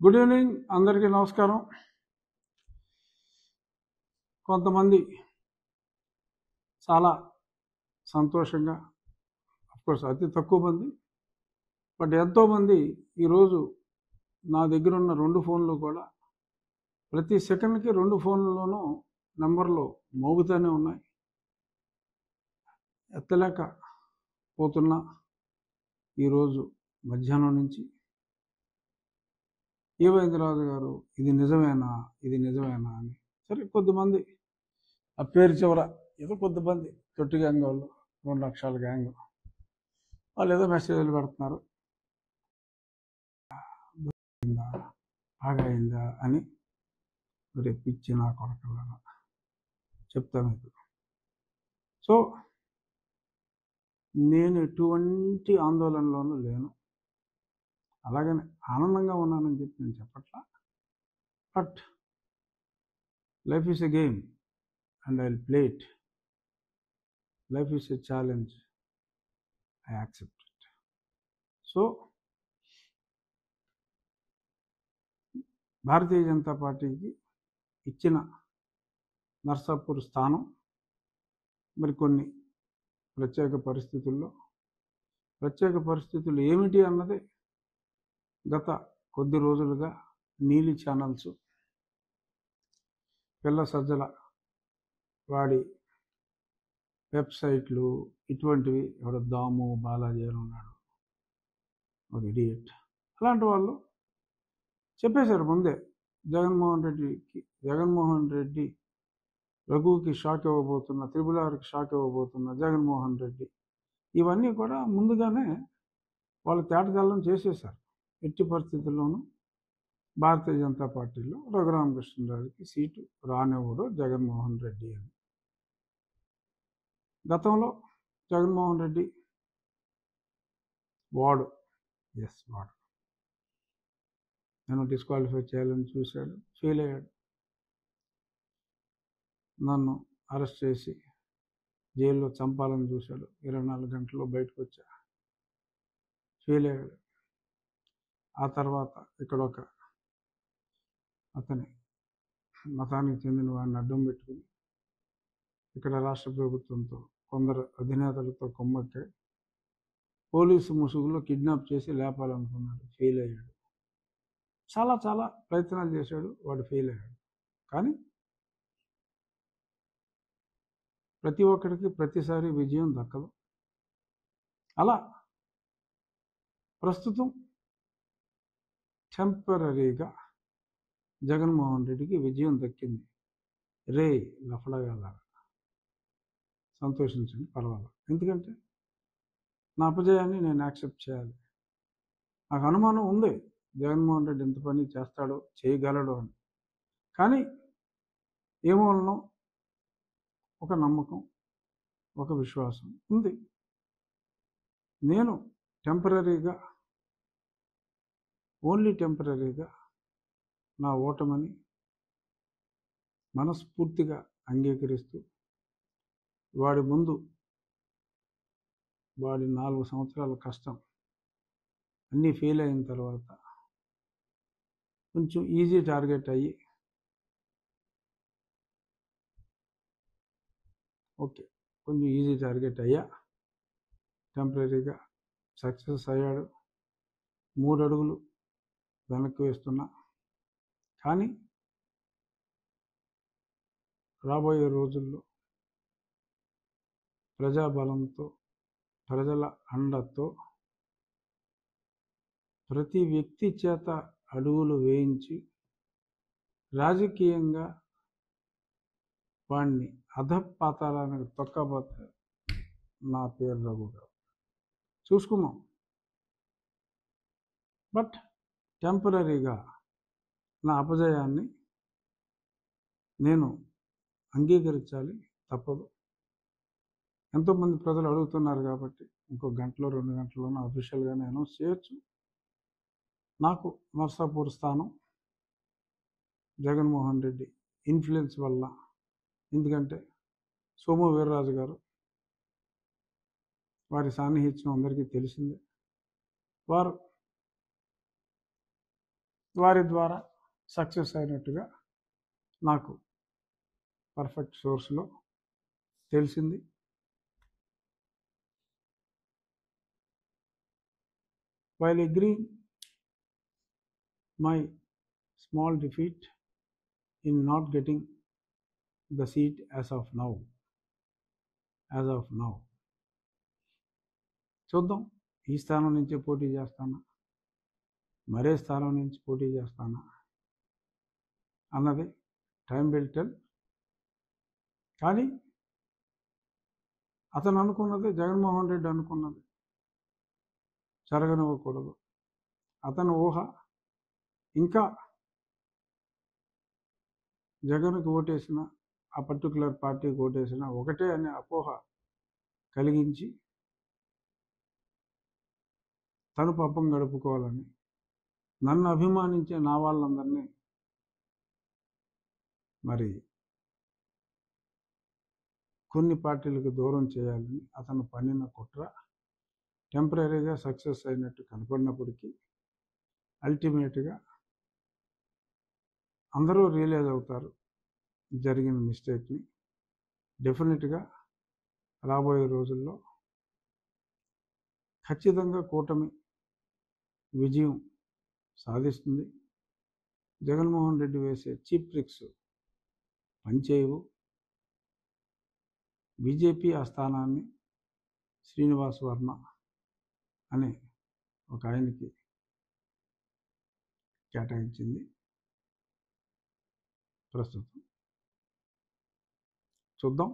Good evening అందరికీ నమస్కారం. కొంతమంది చాలా సంతోషంగా అఫ్కోర్స్ అతి తక్కువ మంది. బట్ ఎంతోమంది ఈరోజు నా దగ్గర ఉన్న రెండు ఫోన్లు కూడా ప్రతి సెకండ్కి రెండు ఫోన్లలోనూ నెంబర్లు మోగుతూనే ఉన్నాయి. ఎత్తలేక పోతున్నా ఈరోజు మధ్యాహ్నం నుంచి. రాజు గారు? ఇది నిజమేనా? ఇది నిజమేనా అని. సరే కొద్దిమంది. ఆ పేరు చివర ఏదో కొద్దిమంది. తొట్టి గ్యాంగ్ వాళ్ళు రెండు లక్షల గ్యాంగ్. వాళ్ళు ఏదో మెసేజ్లు పెడుతున్నారు. అయిందా బాగా అయిందా అని రేపు పిచ్చి నా కొడకల్లారా చెప్తా మీకు. సో నేను ఎటువంటి ఆందోళనలోనూ లేను. అలాగని ఆనందంగా ఉన్నానని చెప్పి నేను చెప్పట్లా. But life is a game and I play it. Life is a challenge. I accept it. So Bharatiya Janata పార్టీకి ఇచ్చిన నర్సాపూర్ స్థానం మరి కొన్ని ప్రత్యేక పరిస్థితుల్లో ప్రత్యేక పరిస్థితులు ఏమిటి అన్నది గత కొద్ది రోజులుగా నీలి ఛానల్స్ పిల్ల సజ్జల వాడి వెబ్సైట్లు ఇటువంటివి ఎవడ దాము బాలాజీ అని ఉన్నాడు. ఒక ఇడియట్. అలాంటి వాళ్ళు చెప్పేశారు ముందే జగన్మోహన్ రెడ్డికి జగన్మోహన్ రెడ్డి రఘుకి షాక్ ఇవ్వబోతున్న త్రిబుల్ ఆర్కి షాక్ ఇవ్వబోతున్న జగన్మోహన్ రెడ్డి. ఇవన్నీ కూడా ముందుగానే వాళ్ళు తేటతెల్లం చేసేశారు. ఎట్టి పరిస్థితుల్లోనూ భారతీయ జనతా పార్టీలో రఘురామకృష్ణరాజుకి సీటు రానివ్వడు జగన్మోహన్ రెడ్డి అని. గతంలో జగన్మోహన్ రెడ్డి వాడు ఎస్ వాడు. నన్ను డిస్క్వాలిఫై చేయాలని చూశాడు ఫెయిల్ అయ్యాడు. నన్ను అరెస్ట్ చేసి జైల్లో చంపాలని చూశాడు. ఇరవై నాలుగు గంటల్లో బయటకు వచ్చా ఫెయిల్ అయ్యాడు. ఆ తర్వాత ఇక్కడ ఒక అతని మతానికి చెందిన వాడిని అడ్డం పెట్టుకుని ఇక్కడ రాష్ట్ర ప్రభుత్వంతో కొందరు అధినేతలతో కొమ్మక్కే పోలీసు ముసుగులో కిడ్నాప్ చేసి లేపాలనుకున్నాడు. ఫెయిల్ అయ్యాడు. చాలా చాలా ప్రయత్నాలు చేశాడు. వాడు ఫెయిల్ అయ్యాడు. కానీ ప్రతి ఒక్కడికి ప్రతిసారి విజయం దక్కదు. అలా ప్రస్తుతం టెంపరీగా జగన్మోహన్ రెడ్డికి విజయం దక్కింది. రే లఫడగాల సంతోషించండి పర్వాలేదు. ఎందుకంటే నా అపజయాన్ని నేను యాక్సెప్ట్ చేయాలి. నాకు అనుమానం ఉంది జగన్మోహన్ రెడ్డి ఎంత పని చేస్తాడో చేయగలడు అని. కానీ ఏమోనో ఒక నమ్మకం ఒక విశ్వాసం ఉంది. నేను టెంపరీగా ఓన్లీ టెంపరీగా నా ఓటమని మనస్ఫూర్తిగా అంగీకరిస్తూ వాడి ముందు వాడి నాలుగు సంవత్సరాల కష్టం అన్నీ ఫెయిల్ అయిన తర్వాత కొంచెం ఈజీ టార్గెట్ అయ్యి ఓకే కొంచెం ఈజీ టార్గెట్ అయ్యా టెంపరీగా సక్సెస్ అయ్యాడు మూడు అడుగులు వెనక్కి వేస్తున్నా. కానీ రాబోయే రోజుల్లో ప్రజాబలంతో ప్రజల అండతో ప్రతి వ్యక్తి చేత అడుగులు వేయించి రాజకీయంగా వాణ్ణి అధపాతాలానికి తొక్కబోతే నా పేరు రఘు చూసుకున్నాం బట్ టెంపరీగా నా అపజయాన్ని నేను అంగీకరించాలి తప్పదు. ఎంతోమంది ప్రజలు అడుగుతున్నారు కాబట్టి ఇంకో గంటలో రెండు గంటల్లోనూ అఫీషియల్గా నేను చేయొచ్చు. నాకు నర్సాపూర్ స్థానం జగన్మోహన్ రెడ్డి ఇన్ఫ్లుయెన్స్ వల్ల. ఎందుకంటే సోము వీర్రాజు గారు వారి సాన్నిహిత్యం అందరికీ తెలిసిందే. వారు వారి ద్వారా సక్సెస్ అయినట్టుగా నాకు పర్ఫెక్ట్ సోర్స్లో తెలిసింది. While agree my small defeat in not getting the seat as of now as of now చూద్దాం. ఈ స్థానం నుంచే పోటీ చేస్తాను? మరే స్థానం నుంచి పోటీ చేస్తానా? అన్నది టైం విల్ టెల్. కానీ అతను అనుకున్నది జగన్మోహన్ రెడ్డి అనుకున్నది జరగనివ్వకూడదు. అతని ఊహ ఇంకా జగన్కి ఓటేసిన ఆ పర్టికులర్ పార్టీకి ఓటేసిన ఒకటే అనే అపోహ కలిగించి తను పాపం గడుపుకోవాలని నన్ను అభిమానించే నా వాళ్ళందరినీ మరి కొన్ని పార్టీలకు దూరం చేయాలని అతను పన్నిన కుట్ర టెంపరీగా సక్సెస్ అయినట్టు కనపడినప్పటికీ అల్టిమేట్గా అందరూ రియలైజ్ అవుతారు జరిగిన మిస్టేక్ని. డెఫినెట్గా రాబోయే రోజుల్లో ఖచ్చితంగా కూటమి విజయం సాధిస్తుంది. జగన్మోహన్ రెడ్డి వేసే చీప్ ట్రిక్స్ పనిచేయవు. బీజేపీ ఆ స్థానాన్ని శ్రీనివాస్ వర్మ అనే ఒక ఆయనకి కేటాయించింది. ప్రస్తుతం చూద్దాం.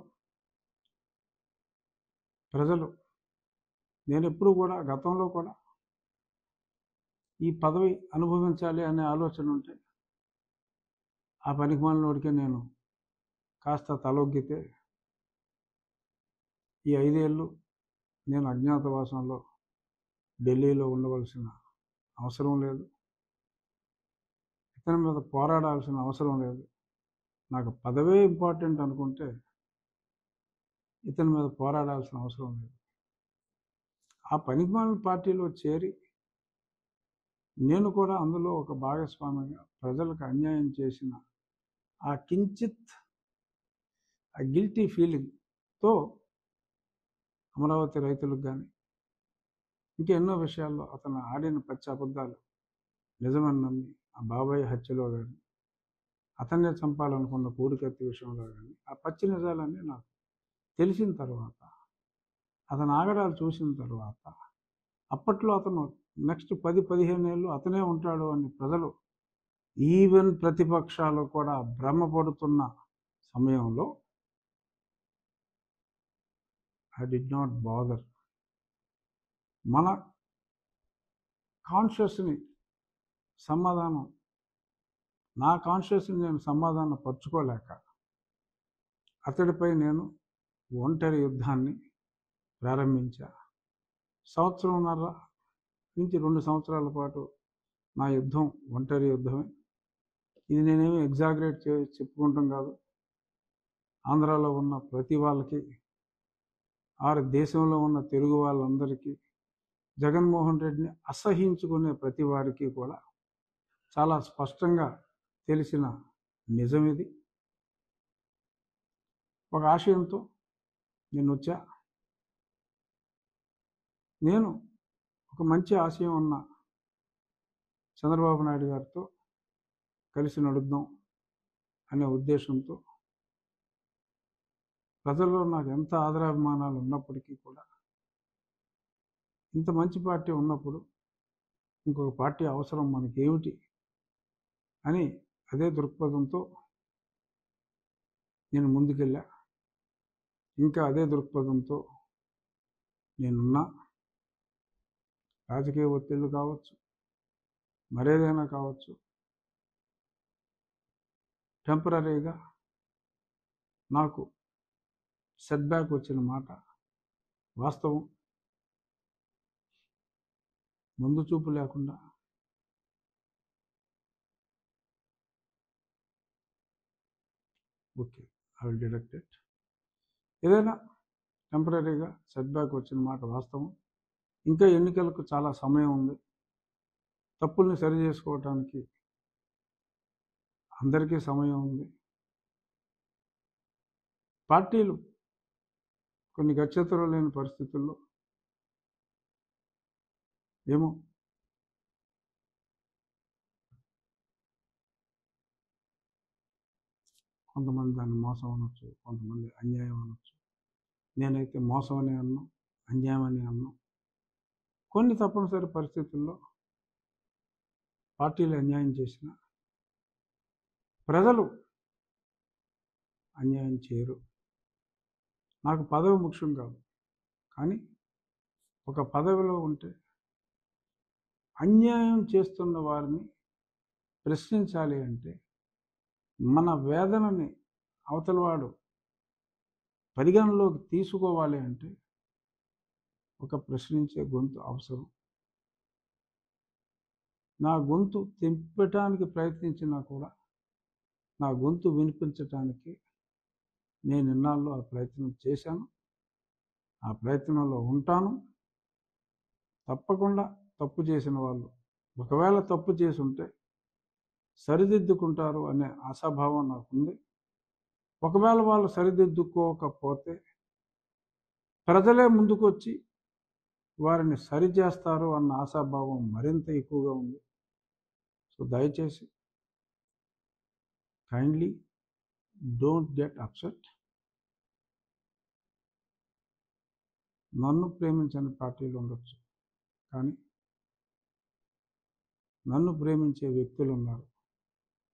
ప్రజలు నేను ఎప్పుడు కూడా గతంలో కూడా ఈ పదవి అనుభవించాలి అనే ఆలోచన ఉంటే ఆ పనికి మాలినోడికే నేను కాస్త తలొగ్గితే ఈ ఐదేళ్ళు నేను అజ్ఞాతవాసంలో ఢిల్లీలో ఉండవలసిన అవసరం లేదు. ఇతని మీద పోరాడాల్సిన అవసరం లేదు. నాకు పదవే ఇంపార్టెంట్ అనుకుంటే ఇతని మీద పోరాడాల్సిన అవసరం లేదు. ఆ పనికిమాలిన పార్టీలో చేరి నేను కూడా అందులో ఒక భాగస్వామిగా ప్రజలకు అన్యాయం చేసిన ఆ కించిత్ ఆ గిల్టీ ఫీలింగ్తో అమరావతి రైతులకు కానీ ఇంకెన్నో విషయాల్లో అతను ఆడిన పచ్చి అబద్ధాలు నిజమని నమ్మి ఆ బాబాయ్ హత్యలో కానీ అతన్నే చంపాలనుకున్న కోరికత్తి విషయంలో కానీ ఆ పచ్చి నిజాలన్నీ నాకు తెలిసిన తర్వాత అతని ఆగడాలు చూసిన తర్వాత అప్పట్లో అతను నెక్స్ట్ పది పదిహేను ఏళ్ళు అతనే ఉంటాడు అని ప్రజలు ఈవెన్ ప్రతిపక్షాలు కూడా భ్రమపడుతున్న సమయంలో ఐ డి నాట్ బాదర్. మన కాన్షియస్ని సమాధానం నా కాన్షియస్ని నేను సమాధానం పరుచుకోలేక అతడిపై నేను ఒంటరి యుద్ధాన్ని ప్రారంభించా. సంవత్సరంన్నర నుంచి రెండు సంవత్సరాల పాటు నా యుద్ధం ఒంటరి యుద్ధమే. ఇది నేనేమి ఎగ్జాగరేట్ చే చెప్పుకుంటాం కాదు. ఆంధ్రాలో ఉన్న ప్రతి వాళ్ళకి ఆరు దేశంలో ఉన్న తెలుగు వాళ్ళందరికీ జగన్మోహన్ రెడ్డిని అసహించుకునే ప్రతి వారికి కూడా చాలా స్పష్టంగా తెలిసిన నిజం ఇది. ఒక ఆశయంతో నేను వచ్చా. నేను ఒక మంచి ఆశయం ఉన్న చంద్రబాబు నాయుడు గారితో కలిసి నడుద్దాం అనే ఉద్దేశంతో ప్రజల్లో నాకు ఎంత ఆదరాభిమానాలు ఉన్నప్పటికీ కూడా ఇంత మంచి పార్టీ ఉన్నప్పుడు ఇంకొక పార్టీ అవసరం మనకేమిటి అని అదే దృక్పథంతో నేను ముందుకెళ్ళా. ఇంకా అదే దృక్పథంతో నేనున్నా. రాజకీయ ఒత్తిళ్ళు కావచ్చు మరేదైనా కావచ్చు టెంపరీగా నాకు సెట్బ్యాక్ వచ్చిన మాట వాస్తవం. ముందు చూపు లేకుండా okay I will deduct it ఏదైనా టెంపరీగా సెట్బ్యాక్ వచ్చిన మాట వాస్తవం. ఇంకా ఎన్నికలకు చాలా సమయం ఉంది. తప్పుల్ని సరి చేసుకోవటానికి అందరికీ సమయం ఉంది. పార్టీలు కొన్ని గచ్చతులు లేని పరిస్థితుల్లో ఏమో కొంతమంది దాన్ని మోసం అనొచ్చు కొంతమంది అన్యాయం అనొచ్చు. నేనైతే మోసం అనే అన్నా అన్యాయం అని అన్నా. కొన్ని తప్పనిసరి పరిస్థితుల్లో పార్టీలు అన్యాయం చేసిన ప్రజలు అన్యాయం చేయరు. నాకు పదవి ముఖ్యం కాదు. కానీ ఒక పదవిలో ఉంటే అన్యాయం చేస్తున్న వారిని ప్రశ్నించాలి అంటే మన వేదనని అవతలవాడు పరిగణలోకి తీసుకోవాలి అంటే ఒక ప్రశ్నించే గొంతు అవసరం. నా గొంతు తెంపటానికి ప్రయత్నించినా కూడా నా గొంతు వినిపించటానికి నేను ఇన్నాళ్ళు ఆ ప్రయత్నం చేశాను. ఆ ప్రయత్నంలో ఉంటాను. తప్పకుండా తప్పు చేసిన వాళ్ళు ఒకవేళ తప్పు చేసి ఉంటే సరిదిద్దుకుంటారు అనే ఆశాభావం నాకుంది. ఒకవేళ వాళ్ళు సరిదిద్దుకోకపోతే ప్రజలే ముందుకొచ్చి వారిని సరిచేస్తారు అన్న ఆశాభావం మరింత ఎక్కువగా ఉంది. సో దయచేసి కైండ్లీ డోంట్ గెట్ అప్సెట్ నన్ను ప్రేమించని పార్టీలు ఉండొచ్చు కానీ నన్ను ప్రేమించే వ్యక్తులు ఉన్నారు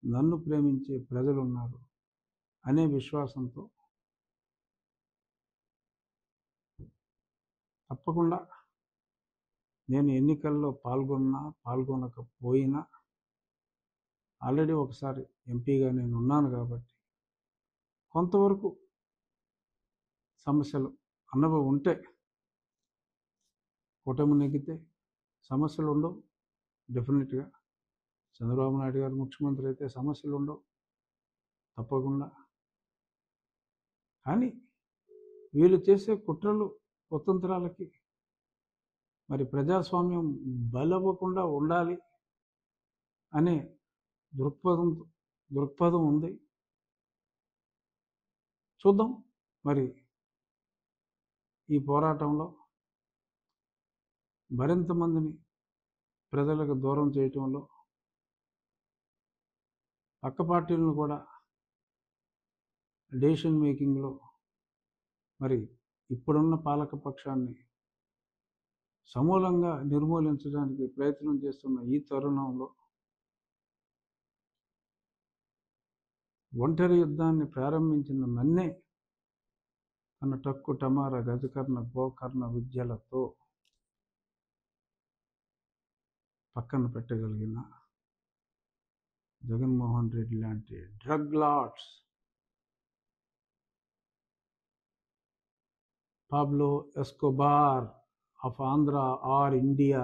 నన్ను ప్రేమించే ప్రజలు ఉన్నారు అనే విశ్వాసంతో తప్పకుండా నేను ఎన్నికల్లో పాల్గొన్నా పాల్గొనకపోయినా ఆల్రెడీ ఒకసారి ఎంపీగా నేను ఉన్నాను కాబట్టి కొంతవరకు సమస్యలు అన్నవి ఉంటే కూటమి నెగ్గితే సమస్యలు ఉండవు. డెఫినెట్గా చంద్రబాబు నాయుడు గారు ముఖ్యమంత్రి అయితే సమస్యలు ఉండవు. తప్పకుండా. కానీ వీళ్ళు చేసే కుట్రలు కుతంత్రాలకి మరి ప్రజాస్వామ్యం బలవ్వకుండా ఉండాలి అనే దృక్పథం దృక్పథం ఉంది. చూద్దాం మరి ఈ పోరాటంలో మరింత మందిని ప్రజలకు దూరం చేయటంలో పక్క పార్టీలను కూడా డెసిషన్ మేకింగ్లో మరి ఇప్పుడున్న పాలక పక్షాన్ని సమూలంగా నిర్మూలించడానికి ప్రయత్నం చేస్తున్న ఈ తరుణంలో ఒంటరి యుద్ధాన్ని ప్రారంభించిన నన్నే తన టక్కు టమార గజకర్ణ గోకర్ణ విద్యలతో పక్కన పెట్టగలిగిన జగన్మోహన్ రెడ్డి లాంటి drug lords. Pablo Escobar of Andhra or India.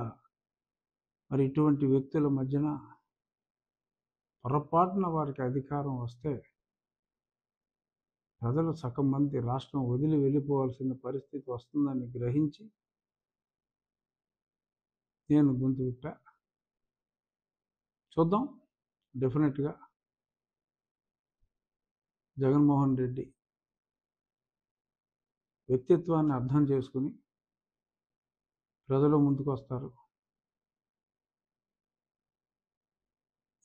మరి ఇటువంటి వ్యక్తుల మధ్యన పొరపాటున వారికి అధికారం వస్తే ప్రజలు సగం మంది రాష్ట్రం వదిలి వెళ్ళిపోవాల్సిన పరిస్థితి వస్తుందని గ్రహించి నేను గొంతు విట్టా చూద్దాం. డెఫినెట్గా జగన్మోహన్ రెడ్డి వ్యక్తిత్వాన్ని అర్థం చేసుకుని ప్రజలు ముందుకు వస్తారు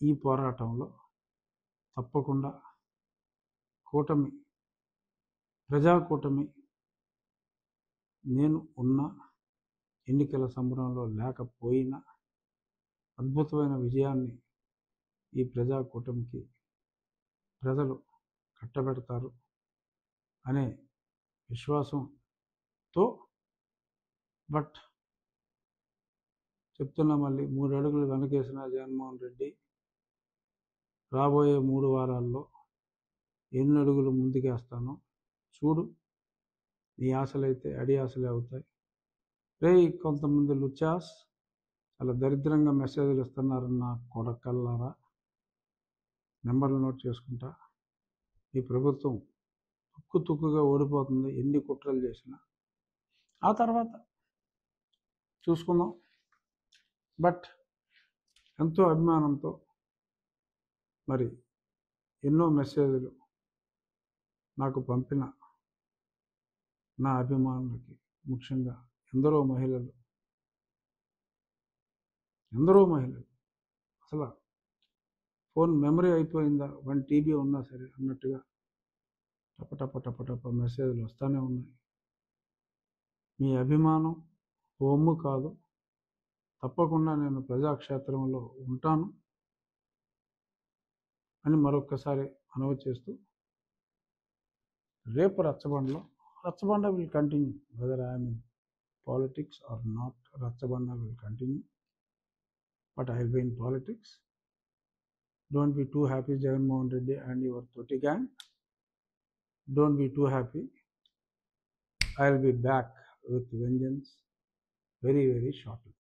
ఈ పోరాటంలో తప్పకుండా కూటమి ప్రజా కూటమి నేను ఉన్న ఎన్నికల సంబరంలో లేకపోయినా అద్భుతమైన విజయాన్ని ఈ ప్రజా కూటమికి ప్రజలు కట్టబెడతారు అనే విశ్వాసంతో బట్ చెప్తున్నా మళ్ళీ మూడు అడుగులు వెనకేసిన జగన్మోహన్ రెడ్డి రాబోయే మూడు వారాల్లో ఎన్ని అడుగులు ముందుకేస్తానో చూడు. నీ ఆశలైతే అడి ఆశలే అవుతాయి. రే కొంతమంది లుచాస్ చాలా దరిద్రంగా మెసేజ్లు ఇస్తున్నారన్న కొడకల్లారా? నెంబర్లు నోట్ చేసుకుంటా. ఈ ప్రభుత్వం తుక్కు తుక్కుగా ఓడిపోతుంది ఎన్ని కుట్రలు చేసినా. ఆ తర్వాత చూసుకుందాం. బట్ ఎంతో అభిమానంతో మరి ఎన్నో మెసేజ్లు నాకు పంపిన నా అభిమానులకి ముఖ్యంగా ఎందరో మహిళలు. ఎందరో మహిళలు. అసలు ఫోన్ మెమరీ అయిపోయిందా? వన్ టీబీ ఉన్నా సరే అన్నట్టుగా టప టప టప టప మెసేజ్లు వస్తూనే ఉన్నాయి. మీ అభిమానం ఒమ్ము కాదు. తప్పకుండా నేను ప్రజాక్షేత్రంలో ఉంటాను అని మరొక్కసారి మనవి చేస్తూ రేపు రచ్చబండలో Rachabanda will continue whether I'm in politics or not Rachabanda will continue but I will in politics don't be too happy Jaganmohan Reddy and your తోటి gang don't be too happy I will be back with vengeance very very shortly